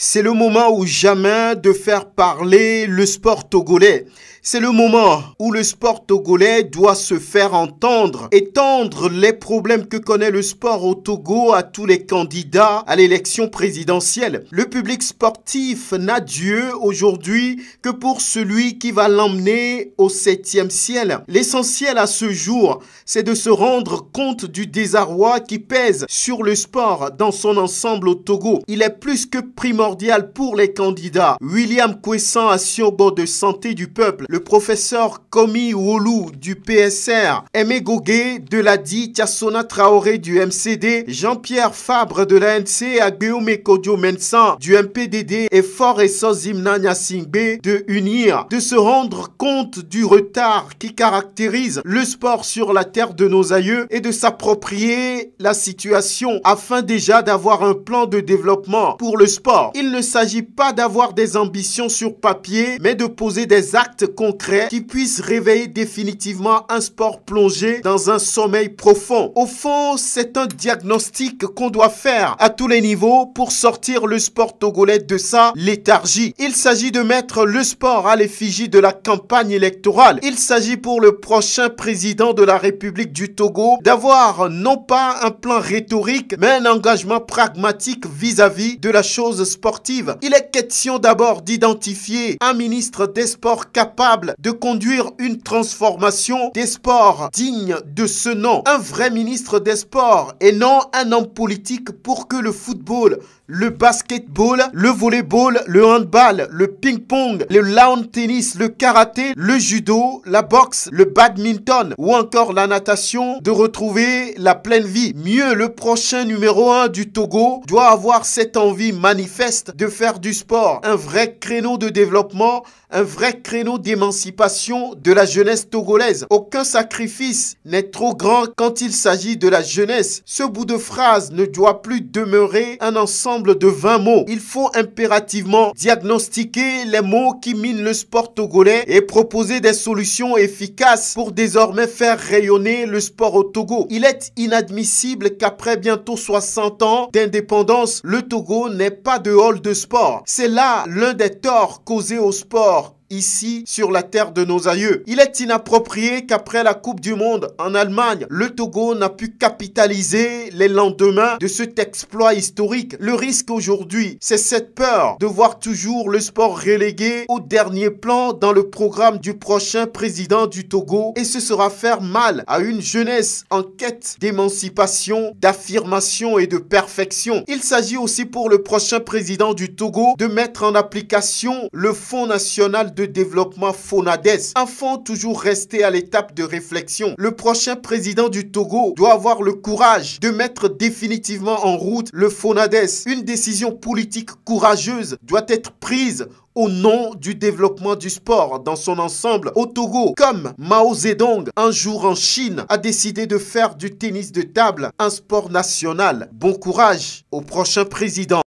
C'est le moment ou jamais de faire parler le sport togolais. C'est le moment où le sport togolais doit se faire entendre, étendre les problèmes que connaît le sport au Togo à tous les candidats à l'élection présidentielle. Le public sportif n'a Dieu aujourd'hui que pour celui qui va l'emmener au septième ciel. L'essentiel à ce jour, c'est de se rendre compte du désarroi qui pèse sur le sport dans son ensemble au Togo. Il est plus que primordial pour les candidats. William Kwessan, Asiobo de Santé du Peuple, le professeur Komi Wolu du PSR, Aimé Gogué de la DI, Tiasona Traoré du MCD, Jean-Pierre Fabre de l'ANC, Agbeome Kodio Mensan du MPDD et Fort Zimna Nyasingbe de UNIR, de se rendre compte du retard qui caractérise le sport sur la terre de nos aïeux et de s'approprier la situation afin déjà d'avoir un plan de développement pour le sport. Il ne s'agit pas d'avoir des ambitions sur papier, mais de poser des actes concrets qui puissent réveiller définitivement un sport plongé dans un sommeil profond. Au fond, c'est un diagnostic qu'on doit faire à tous les niveaux pour sortir le sport togolais de sa léthargie. Il s'agit de mettre le sport à l'effigie de la campagne électorale. Il s'agit pour le prochain président de la République du Togo d'avoir non pas un plan rhétorique, mais un engagement pragmatique vis-à-vis de la chose sportive. Il est question d'abord d'identifier un ministre des Sports capable de conduire une transformation des sports digne de ce nom. Un vrai ministre des Sports et non un homme politique pour que le football le basketball, le volleyball, le handball, le ping-pong, le lawn tennis, le karaté, le judo, la boxe, le badminton ou encore la natation de retrouver la pleine vie. Mieux, le prochain numéro 1 du Togo doit avoir cette envie manifeste de faire du sport un vrai créneau de développement, un vrai créneau d'émancipation de la jeunesse togolaise. Aucun sacrifice n'est trop grand quand il s'agit de la jeunesse. Ce bout de phrase ne doit plus demeurer un ensemble de 20 mots. Il faut impérativement diagnostiquer les mots qui minent le sport togolais et proposer des solutions efficaces pour désormais faire rayonner le sport au Togo. Il est inadmissible qu'après bientôt 60 ans d'indépendance, le Togo n'ait pas de de sport. C'est là l'un des torts causés au sport ici sur la terre de nos aïeux. Il est inapproprié qu'après la Coupe du Monde en Allemagne, le Togo n'a pu capitaliser les lendemains de cet exploit historique. Le risque aujourd'hui, c'est cette peur de voir toujours le sport relégué au dernier plan dans le programme du prochain président du Togo et ce sera faire mal à une jeunesse en quête d'émancipation, d'affirmation et de perfection. Il s'agit aussi pour le prochain président du Togo de mettre en application le Fonds national de développement FONADES, un fonds toujours resté à l'étape de réflexion. Le prochain président du Togo doit avoir le courage de mettre définitivement en route le FONADES. Une décision politique courageuse doit être prise au nom du développement du sport dans son ensemble au Togo, comme Mao Zedong un jour en Chine a décidé de faire du tennis de table un sport national. Bon courage au prochain président.